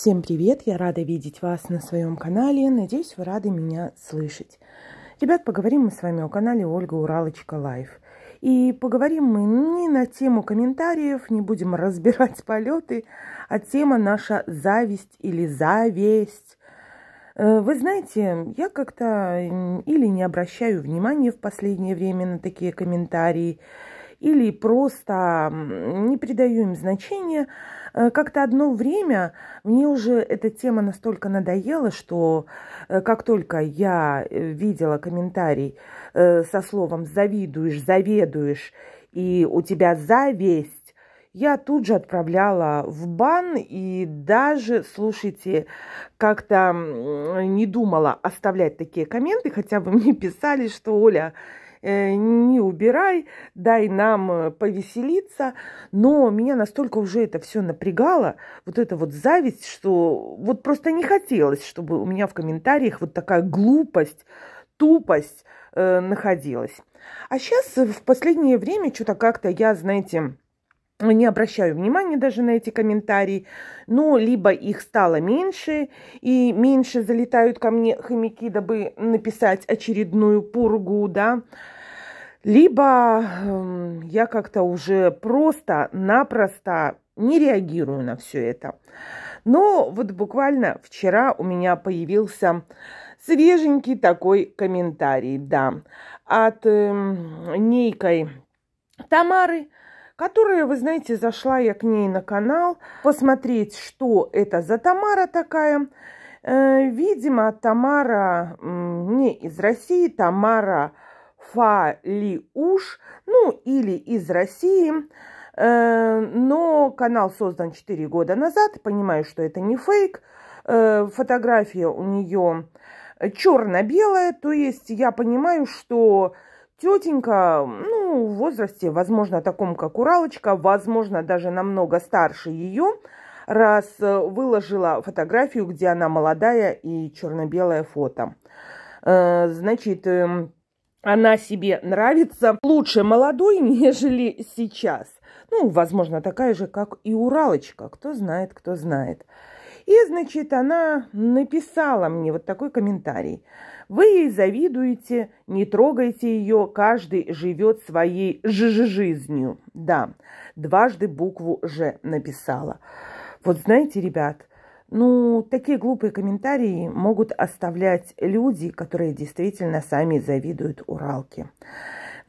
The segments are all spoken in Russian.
Всем привет! Я рада видеть вас на своем канале. Надеюсь, вы рады меня слышать. Ребят, поговорим мы с вами о канале Ольга Уралочка Live. И поговорим мы не на тему комментариев, не будем разбирать полеты, а тема наша зависть или зависть. Э, вы знаете, я как-то или не обращаю внимания в последнее время на такие комментарии, или просто не придаю им значения. Э, как-то одно время мне уже эта тема настолько надоела, что э, как только я э, видела комментарий со словом «завидуешь», «заведуешь» и «у тебя зависть», я тут же отправляла в бан и даже, слушайте, как-то не думала оставлять такие комменты, хотя бы мне писали, что Оля, не убирай, дай нам э, повеселиться. Но меня настолько уже это все напрягало, вот эта вот зависть, что вот просто не хотелось, чтобы у меня в комментариях вот такая глупость, тупость э, находилась. А сейчас э, в последнее время что-то как-то я, знаете, не обращаю внимания даже на эти комментарии, но либо их стало меньше, и меньше залетают ко мне хомяки, дабы написать очередную пургу, да, либо э, я как-то уже просто-напросто не реагирую на все это. Но вот буквально вчера у меня появился свеженький такой комментарий, да, от э, некой Тамары, которая, вы знаете, зашла я к ней на канал посмотреть, что это за Тамара такая. Э, видимо, Тамара не из России, Тамара Фалиуш, ну или из России. Э, но канал создан 4 года назад, понимаю, что это не фейк. Э, фотография у нее черно-белая, то есть я понимаю, что Тетенька, ну, в возрасте, возможно, таком, как Уралочка, возможно, даже намного старше ее, раз э, выложила фотографию, где она молодая и черно-белое фото. Э, значит, эм, она себе нравится лучше молодой, нежели сейчас. Ну, возможно, такая же, как и Уралочка. Кто знает, кто знает. И, значит, она написала мне вот такой комментарий. Вы ей завидуете, не трогайте ее, каждый живет своей ж жизнью. Да, дважды букву «Ж» написала. Вот знаете, ребят, ну, такие глупые комментарии могут оставлять люди, которые действительно сами завидуют Уралке.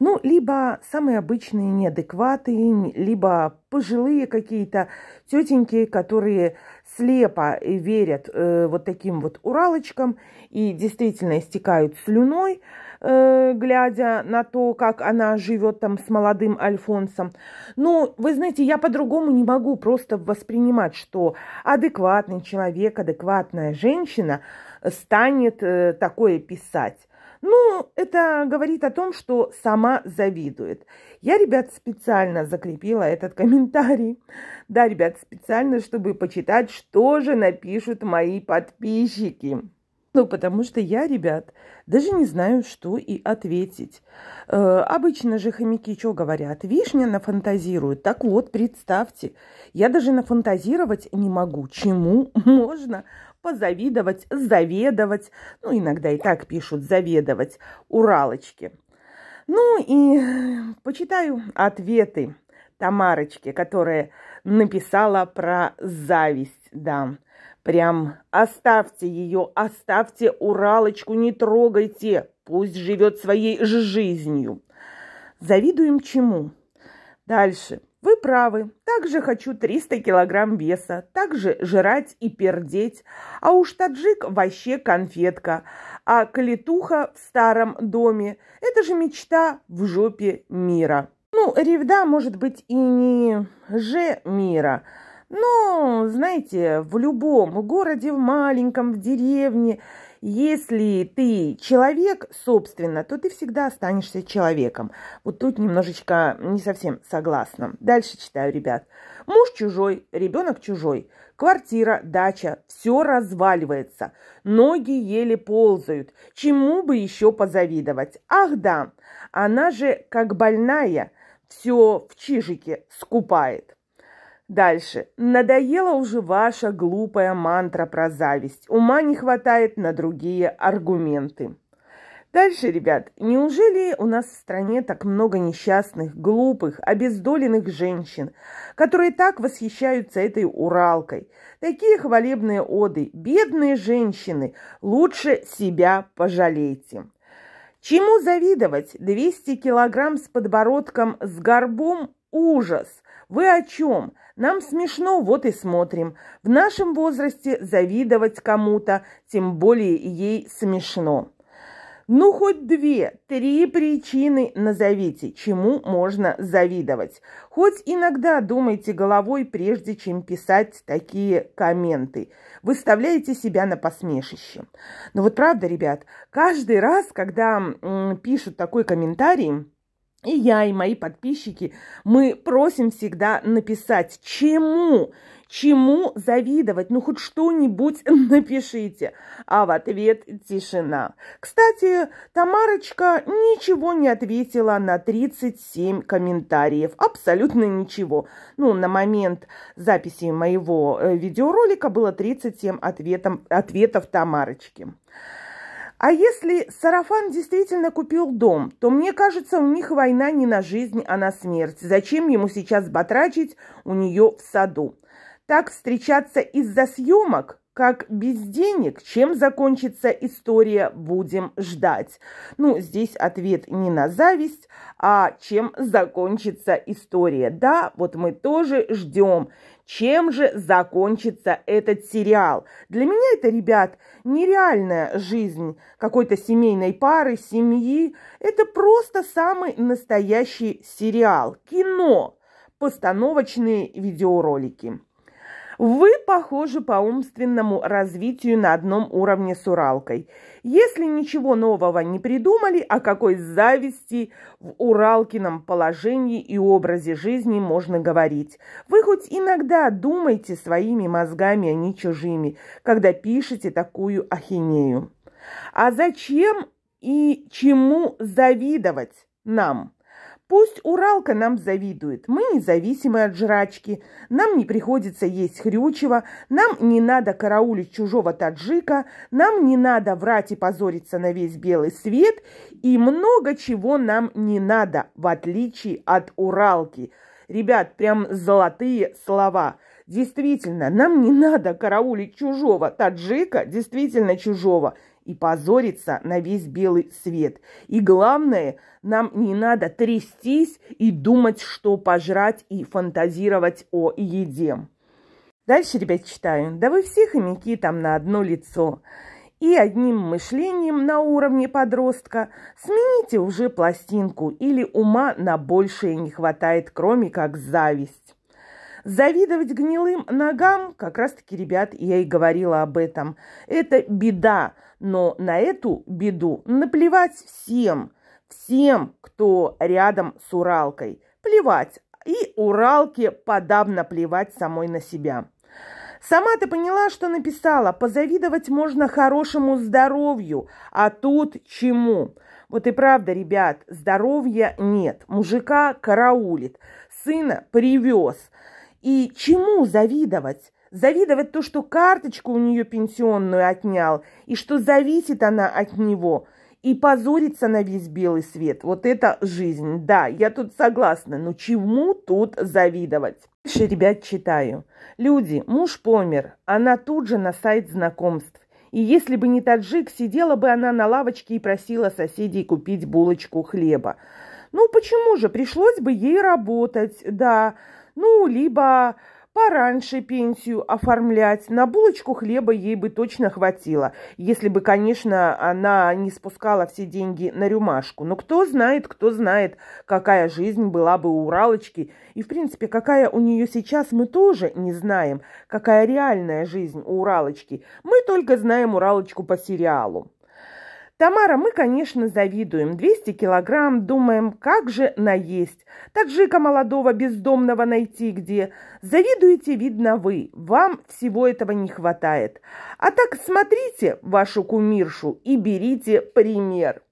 Ну, либо самые обычные неадекваты, либо пожилые какие-то тетеньки, которые слепо верят э, вот таким вот уралочкам и действительно истекают слюной, э, глядя на то, как она живет там с молодым Альфонсом. Ну, вы знаете, я по-другому не могу просто воспринимать, что адекватный человек, адекватная женщина станет э, такое писать. Ну, это говорит о том, что сама завидует. Я, ребят, специально закрепила этот комментарий. Да, ребят, специально, чтобы почитать, что же напишут мои подписчики. Ну, потому что я, ребят, даже не знаю, что и ответить. Э, обычно же хомяки что говорят? Вишня нафантазирует. Так вот, представьте, я даже нафантазировать не могу. Чему можно позавидовать, заведовать. Ну, иногда и так пишут заведовать уралочки. Ну и почитаю ответы Тамарочки, которая написала про зависть, да. Прям оставьте ее, оставьте Уралочку, не трогайте, пусть живет своей жизнью. Завидуем чему? Дальше. Вы правы. Также хочу 300 килограмм веса. Также жрать и пердеть. А уж таджик вообще конфетка. А калитуха в старом доме – это же мечта в жопе мира. Ну, ревда может быть и не же мира, но, знаете, в любом городе, в маленьком, в деревне – если ты человек, собственно, то ты всегда останешься человеком. Вот тут немножечко не совсем согласна. Дальше читаю, ребят. Муж чужой, ребенок чужой. Квартира, дача, все разваливается. Ноги еле ползают. Чему бы еще позавидовать? Ах да, она же как больная все в чижике скупает. Дальше. Надоела уже ваша глупая мантра про зависть. Ума не хватает на другие аргументы. Дальше, ребят, неужели у нас в стране так много несчастных, глупых, обездоленных женщин, которые так восхищаются этой Уралкой? Такие хвалебные оды. Бедные женщины, лучше себя пожалейте. Чему завидовать? 200 килограмм с подбородком, с горбом – ужас. Вы о чем? Нам смешно, вот и смотрим. В нашем возрасте завидовать кому-то, тем более ей смешно. Ну, хоть две, три причины назовите, чему можно завидовать. Хоть иногда думайте головой, прежде чем писать такие комменты. Выставляете себя на посмешище. Но вот правда, ребят, каждый раз, когда м, пишут такой комментарий, и я, и мои подписчики, мы просим всегда написать, чему, чему завидовать, ну хоть что-нибудь напишите. А в ответ тишина. Кстати, Тамарочка ничего не ответила на 37 комментариев. Абсолютно ничего. Ну, на момент записи моего э, видеоролика было 37 ответом, ответов Тамарочки. А если Сарафан действительно купил дом, то мне кажется, у них война не на жизнь, а на смерть. Зачем ему сейчас батрачить у нее в саду? Так встречаться из-за съемок, как без денег, чем закончится история, будем ждать. Ну, здесь ответ не на зависть, а чем закончится история. Да, вот мы тоже ждем, чем же закончится этот сериал. Для меня это, ребят, нереальная жизнь какой-то семейной пары, семьи. Это просто самый настоящий сериал, кино, постановочные видеоролики. Вы похожи по умственному развитию на одном уровне с Уралкой. Если ничего нового не придумали, о какой зависти в Уралкином положении и образе жизни можно говорить? Вы хоть иногда думайте своими мозгами, а не чужими, когда пишете такую ахинею. А зачем и чему завидовать нам? Пусть Уралка нам завидует. Мы независимы от жрачки. Нам не приходится есть хрючево. Нам не надо караулить чужого таджика. Нам не надо врать и позориться на весь белый свет. И много чего нам не надо, в отличие от Уралки. Ребят, прям золотые слова. Действительно, нам не надо караулить чужого таджика, действительно чужого и позориться на весь белый свет. И главное, нам не надо трястись и думать, что пожрать и фантазировать о еде. Дальше, ребят, читаю. Да вы все хомяки там на одно лицо. И одним мышлением на уровне подростка смените уже пластинку или ума на большее не хватает, кроме как зависть. Завидовать гнилым ногам, как раз-таки, ребят, я и говорила об этом. Это беда, но на эту беду наплевать всем, всем, кто рядом с Уралкой. Плевать. И Уралке подавно плевать самой на себя. Сама ты поняла, что написала? Позавидовать можно хорошему здоровью, а тут чему? Вот и правда, ребят, здоровья нет. Мужика караулит, сына привез – и чему завидовать? Завидовать то, что карточку у нее пенсионную отнял, и что зависит она от него, и позориться на весь белый свет. Вот это жизнь. Да, я тут согласна, но чему тут завидовать? Дальше, ребят, читаю. Люди, муж помер, она тут же на сайт знакомств. И если бы не таджик, сидела бы она на лавочке и просила соседей купить булочку хлеба. Ну, почему же? Пришлось бы ей работать, да. Ну, либо пораньше пенсию оформлять. На булочку хлеба ей бы точно хватило, если бы, конечно, она не спускала все деньги на рюмашку. Но кто знает, кто знает, какая жизнь была бы у Уралочки. И, в принципе, какая у нее сейчас, мы тоже не знаем, какая реальная жизнь у Уралочки. Мы только знаем Уралочку по сериалу. Тамара, мы, конечно, завидуем. 200 килограмм, думаем, как же наесть. Таджика молодого бездомного найти где. Завидуете, видно, вы. Вам всего этого не хватает. А так смотрите вашу кумиршу и берите пример.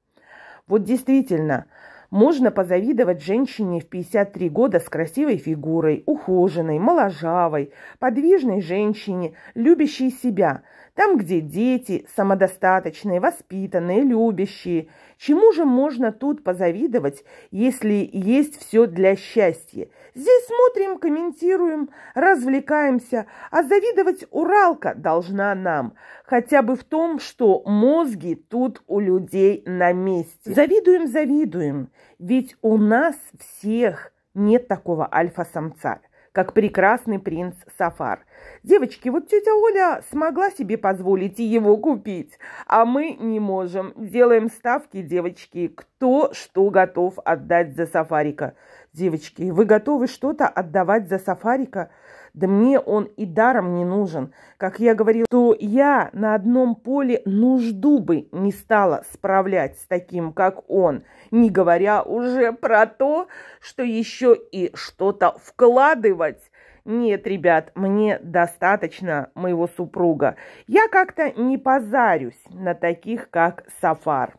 Вот действительно, Можно позавидовать женщине в 53 года с красивой фигурой, ухоженной, моложавой, подвижной женщине, любящей себя. Там, где дети, самодостаточные, воспитанные, любящие. Чему же можно тут позавидовать, если есть все для счастья? Здесь смотрим, комментируем, развлекаемся, а завидовать Уралка должна нам. Хотя бы в том, что мозги тут у людей на месте. Завидуем, завидуем. Ведь у нас всех нет такого альфа-самца, как прекрасный принц Сафар. Девочки, вот тетя Оля смогла себе позволить его купить, а мы не можем. Делаем ставки, девочки, кто что готов отдать за Сафарика. Девочки, вы готовы что-то отдавать за Сафарика? Да мне он и даром не нужен. Как я говорила, то я на одном поле нужду бы не стала справлять с таким, как он, не говоря уже про то, что еще и что-то вкладывать. Нет, ребят, мне достаточно моего супруга. Я как-то не позарюсь на таких, как Сафар.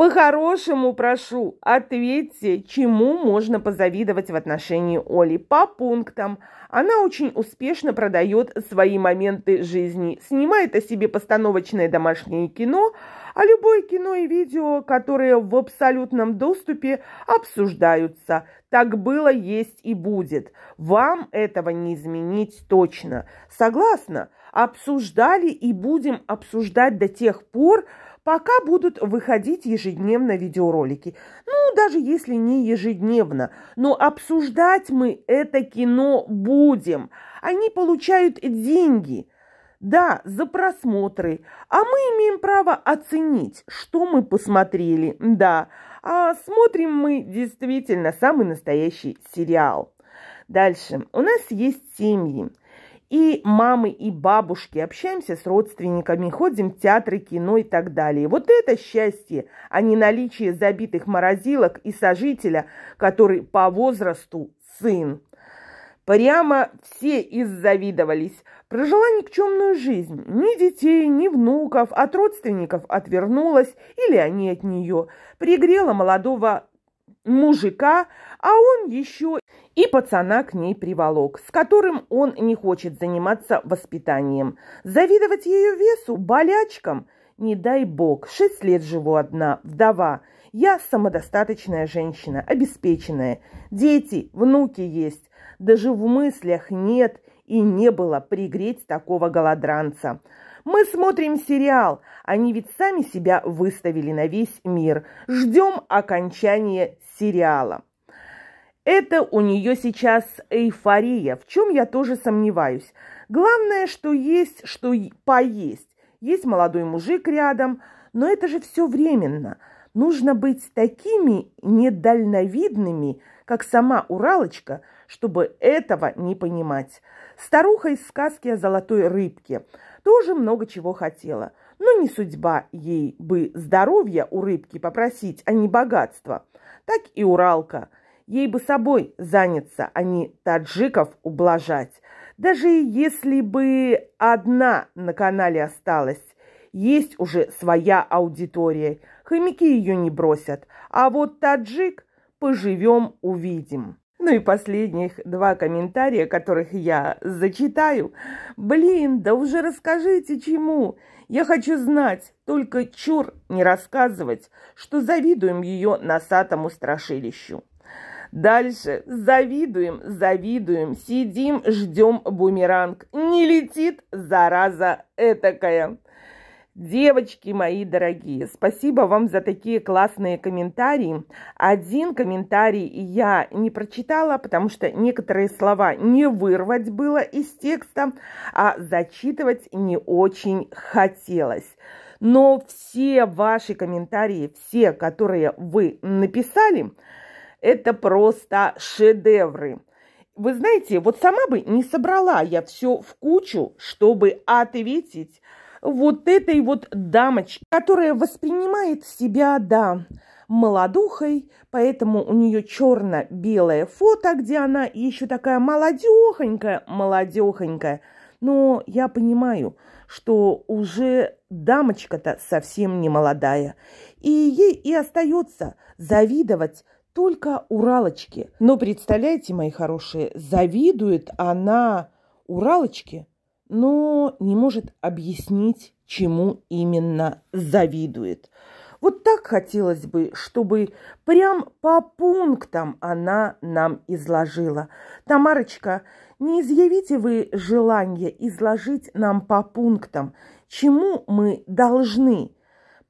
По-хорошему прошу, ответьте, чему можно позавидовать в отношении Оли по пунктам. Она очень успешно продает свои моменты жизни, снимает о себе постановочное домашнее кино, а любое кино и видео, которые в абсолютном доступе обсуждаются. Так было, есть и будет. Вам этого не изменить точно. Согласна? Обсуждали и будем обсуждать до тех пор, пока будут выходить ежедневно видеоролики. Ну, даже если не ежедневно, но обсуждать мы это кино будем. Они получают деньги. Да, за просмотры. А мы имеем право оценить, что мы посмотрели. Да, а смотрим мы действительно самый настоящий сериал. Дальше. У нас есть семьи и мамы, и бабушки, общаемся с родственниками, ходим в театры, кино и так далее. Вот это счастье, а не наличие забитых морозилок и сожителя, который по возрасту сын. Прямо все иззавидовались. Прожила никчемную жизнь. Ни детей, ни внуков, от родственников отвернулась, или они от нее. Пригрела молодого мужика, а он еще и пацана к ней приволок, с которым он не хочет заниматься воспитанием. Завидовать ее весу, болячкам? Не дай бог, шесть лет живу одна, вдова. Я самодостаточная женщина, обеспеченная. Дети, внуки есть. Даже в мыслях нет и не было пригреть такого голодранца. Мы смотрим сериал. Они ведь сами себя выставили на весь мир. Ждем окончания сериала. Это у нее сейчас эйфория, в чем я тоже сомневаюсь. Главное, что есть, что поесть. Есть молодой мужик рядом, но это же все временно. Нужно быть такими недальновидными, как сама Уралочка, чтобы этого не понимать. Старуха из сказки о золотой рыбке тоже много чего хотела. Но не судьба ей бы здоровья у рыбки попросить, а не богатства. Так и Уралка – Ей бы собой заняться, а не таджиков ублажать. Даже если бы одна на канале осталась, есть уже своя аудитория. Хомяки ее не бросят. А вот таджик поживем, увидим. Ну и последних два комментария, которых я зачитаю. Блин, да уже расскажите чему. Я хочу знать, только чур не рассказывать, что завидуем ее носатому страшилищу. Дальше. Завидуем, завидуем, сидим, ждем бумеранг. Не летит, зараза этакая. Девочки мои дорогие, спасибо вам за такие классные комментарии. Один комментарий я не прочитала, потому что некоторые слова не вырвать было из текста, а зачитывать не очень хотелось. Но все ваши комментарии, все, которые вы написали, это просто шедевры. Вы знаете, вот сама бы не собрала я все в кучу, чтобы ответить вот этой вот дамочке, которая воспринимает себя, да, молодухой, поэтому у нее черно-белое фото, где она еще такая молодехонькая, молодехонькая. Но я понимаю, что уже дамочка-то совсем не молодая, и ей и остается завидовать только Уралочке. Но представляете, мои хорошие, завидует она Уралочке, но не может объяснить, чему именно завидует. Вот так хотелось бы, чтобы прям по пунктам она нам изложила. Тамарочка, не изъявите вы желание изложить нам по пунктам, чему мы должны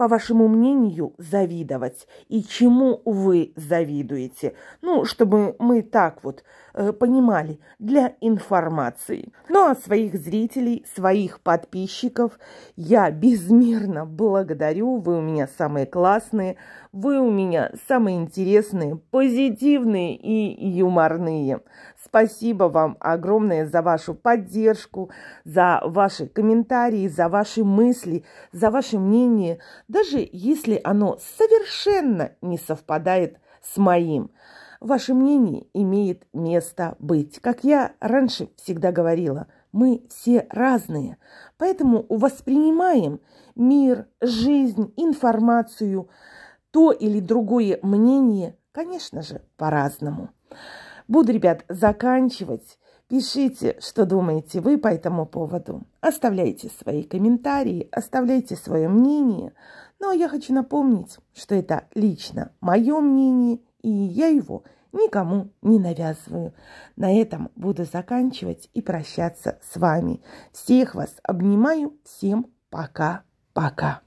по вашему мнению, завидовать и чему вы завидуете. Ну, чтобы мы так вот э, понимали, для информации. Ну, а своих зрителей, своих подписчиков я безмерно благодарю. Вы у меня самые классные, вы у меня самые интересные, позитивные и юморные. Спасибо вам огромное за вашу поддержку, за ваши комментарии, за ваши мысли, за ваше мнение, даже если оно совершенно не совпадает с моим. Ваше мнение имеет место быть. Как я раньше всегда говорила, мы все разные, поэтому воспринимаем мир, жизнь, информацию, то или другое мнение, конечно же, по-разному. Буду, ребят, заканчивать. Пишите, что думаете вы по этому поводу. Оставляйте свои комментарии, оставляйте свое мнение. Но я хочу напомнить, что это лично мое мнение, и я его никому не навязываю. На этом буду заканчивать и прощаться с вами. Всех вас обнимаю. Всем пока-пока.